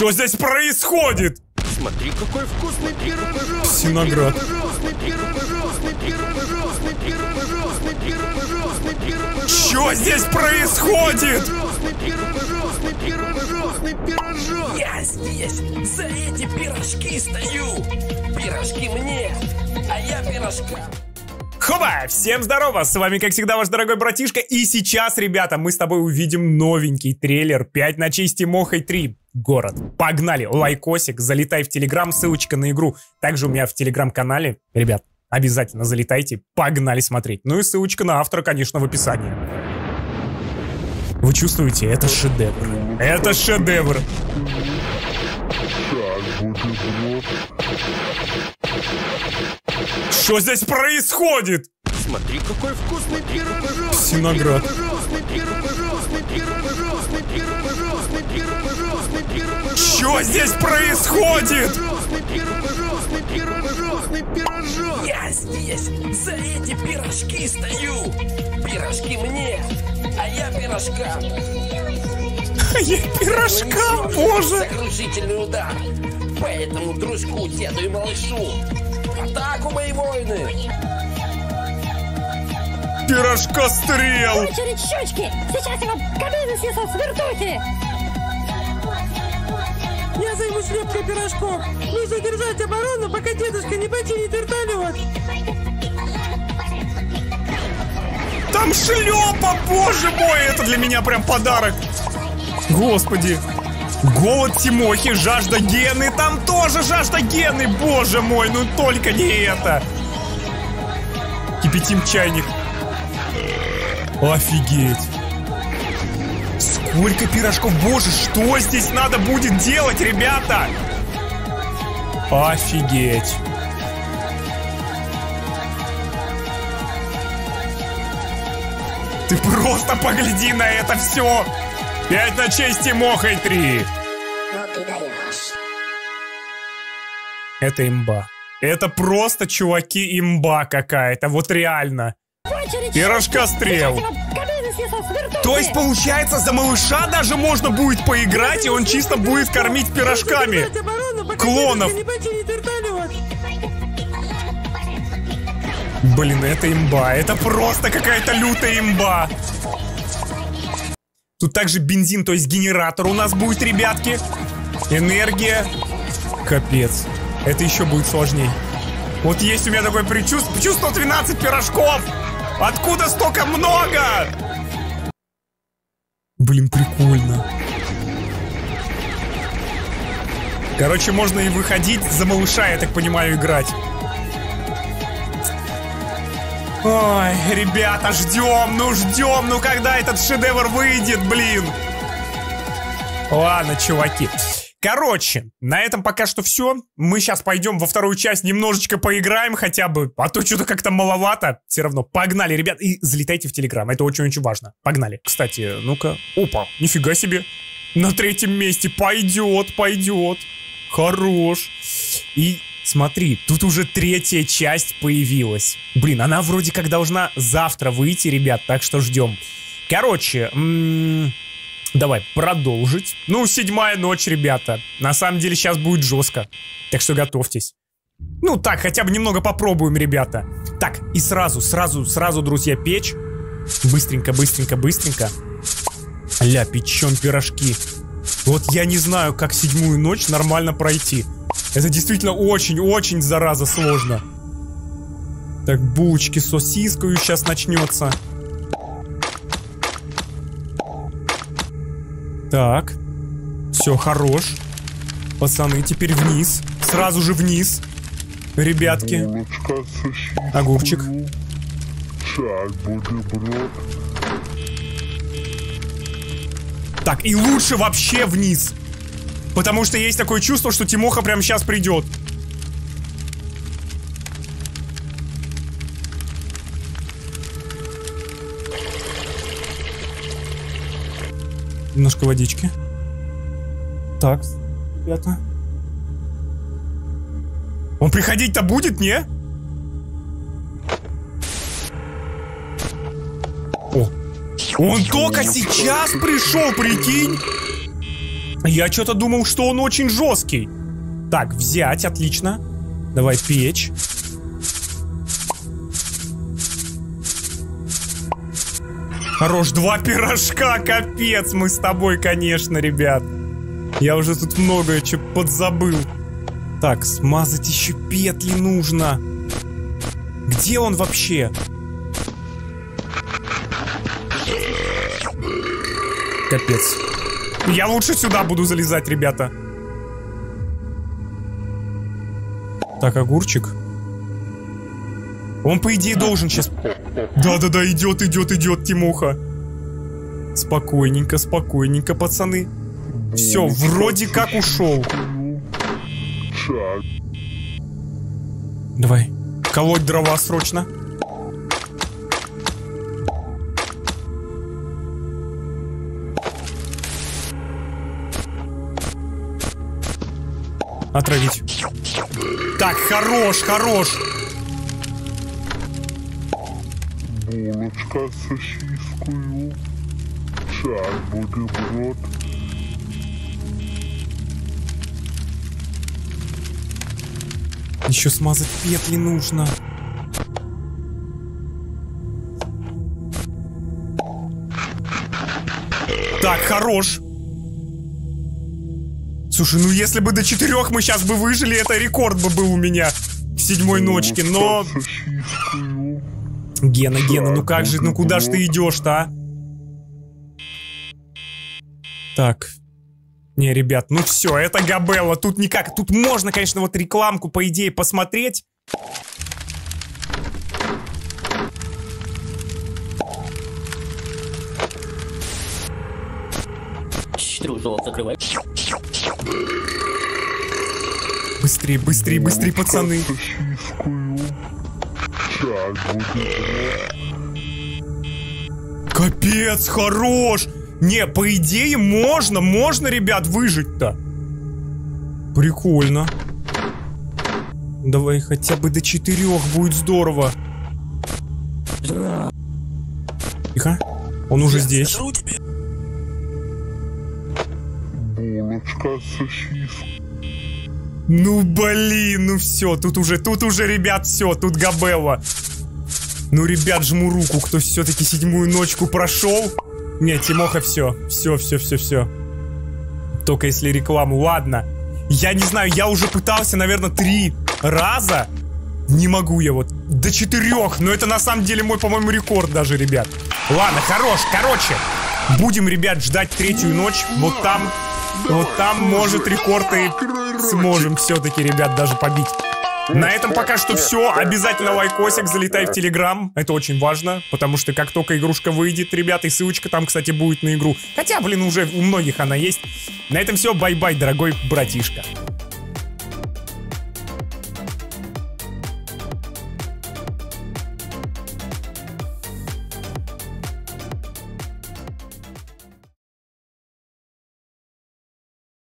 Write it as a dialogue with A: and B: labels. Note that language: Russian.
A: Что здесь происходит?
B: Смотри, какой вкусный пирожок!
A: Синоград. Что здесь происходит?
B: Я здесь за эти пирожки стою! Пирожки мне, а я пирожка!
A: Хоба! Всем здорово! С вами, как всегда, ваш дорогой братишка. И сейчас, ребята, мы с тобой увидим новенький трейлер «5 ночей с Тимохой 3. Город». Погнали! Лайкосик, залетай в Телеграм, ссылочка на игру. Также у меня в Телеграм-канале. Ребят, обязательно залетайте, погнали смотреть. Ну и ссылочка на автора, конечно, в описании. Вы чувствуете? Это шедевр. Это шедевр. Что здесь происходит?
B: Смотри, какой вкусный пирожок!
A: Синоград. Что здесь происходит?
B: Я здесь за эти пирожки стою! Пирожки мне, а я пирожка!
A: Я пирожка, боже!
B: Сокрушительный удар! Поэтому дружку, деду и малышу! Атаку, мои воины!
A: Пирожка стрел!
C: Очередь щучки! Сейчас его кабину снесут с вертухи!
D: Я займусь лепкой пирожков. Нужно держать оборону, пока дедушка не починит вертолет.
A: Там шлепа, боже мой! Это для меня прям подарок! Господи! Голод Тимохи, жажда гены, там тоже жажда гены, боже мой, ну только не это! Кипятим чайник. Офигеть! Сколько пирожков, боже, что здесь надо будет делать, ребята? Офигеть! Ты просто погляди на это все! Пять ночей с Тимохой три! Это имба. Это просто, чуваки, имба какая-то. Вот реально. Пирожка стрел. То есть, получается, за малыша даже можно будет поиграть, и он чисто будет кормить пирожками. Клонов. Блин, это имба. Это просто какая-то лютая имба. Тут также бензин, то есть генератор у нас будет, ребятки. Энергия. Капец. Это еще будет сложней. Вот есть у меня такое предчувствие. Чувство 12 пирожков. Откуда столько много? Блин, прикольно. Короче, можно и выходить за малыша, я так понимаю, играть. Ой, ребята, ждем, ну ждем, ну когда этот шедевр выйдет, блин. Ладно, чуваки. Короче, на этом пока что все. Мы сейчас пойдем во вторую часть, немножечко поиграем хотя бы, а то что-то как-то маловато. Все равно, погнали, ребят, и залетайте в Телеграм, это очень-очень важно. Погнали. Кстати, ну-ка, опа, нифига себе. На третьем месте, пойдет, пойдет. Хорош. И смотри, тут уже третья часть появилась. Блин, она вроде как должна завтра выйти, ребят, так что ждем. Короче, м, давай продолжить. Ну, седьмая ночь, ребята. На самом деле сейчас будет жестко. Так что готовьтесь. Ну так, хотя бы немного попробуем, ребята. Так, и сразу, сразу, сразу, друзья, печь. Быстренько, быстренько, быстренько. Ля, печем пирожки. Вот я не знаю, как седьмую ночь нормально пройти. Это действительно очень-очень, зараза, сложно. Так, булочки с сосискою сейчас начнется. Так. Все, хорош. Пацаны, теперь вниз. Сразу же вниз. Ребятки. Огурчик. Так, и лучше вообще вниз. Потому что есть такое чувство, что Тимоха прямо сейчас придет. Немножко водички. Так, ребята. Он приходить-то будет, не? О, он только сейчас пришел, прикинь? Я что-то думал, что он очень жесткий. Так, взять, отлично. Давай печь. Хорош, два пирожка, капец, мы с тобой, конечно, ребят. Я уже тут многое что подзабыл. Так, смазать еще петли нужно. Где он вообще? Капец. Я лучше сюда буду залезать, ребята. Так, огурчик. Он, по идее, должен сейчас... Да-да-да, идет, идет, идет, Тимуха. Спокойненько, спокойненько, пацаны. Все, вроде как ушел. Давай, колоть дрова срочно. Отравить. Так, хорош, хорош.
E: Булочка з сосискою. Чай, бутерброд.
A: Еще смазать петли нужно. Так, хорош. Слушай, ну если бы до четырех мы сейчас бы выжили, это рекорд бы был у меня седьмой ночке, но... Гена, Гена, ну как же, ну куда ж ты идешь-то, а? Так. Не, ребят, ну все, это Габелла, тут никак. Тут можно, конечно, вот рекламку, по идее, посмотреть.
B: Трусов закрывай.
A: Быстрее, быстрее, быстрее, пацаны. Капец, хорош! Не, по идее, можно, можно, ребят, выжить-то. Прикольно. Давай хотя бы до четырех, будет здорово. Тихо. Он уже здесь.
E: Булочка з сосискою.
A: Ну блин, ну все, тут уже, тут уже, ребят, все, тут Габелла. Ну, ребят, жму руку, кто все-таки седьмую ночку прошел. Не, Тимоха, все, все, все, все, все. Только если рекламу, ладно. Я не знаю, я уже пытался, наверное, три раза. Не могу я вот. До четырех, но это на самом деле мой, по-моему, рекорд даже, ребят. Ладно, хорош, короче. Будем, ребят, ждать третью ночь. Вот там, вот там, может, рекорд и сможем все-таки, ребят, даже побить. На этом пока что все. Обязательно лайкосик, залетай в Телеграм. Это очень важно, потому что как только игрушка выйдет, ребята, и ссылочка там, кстати, будет на игру. Хотя, блин, уже у многих она есть. На этом все. Bye-bye, дорогой братишка.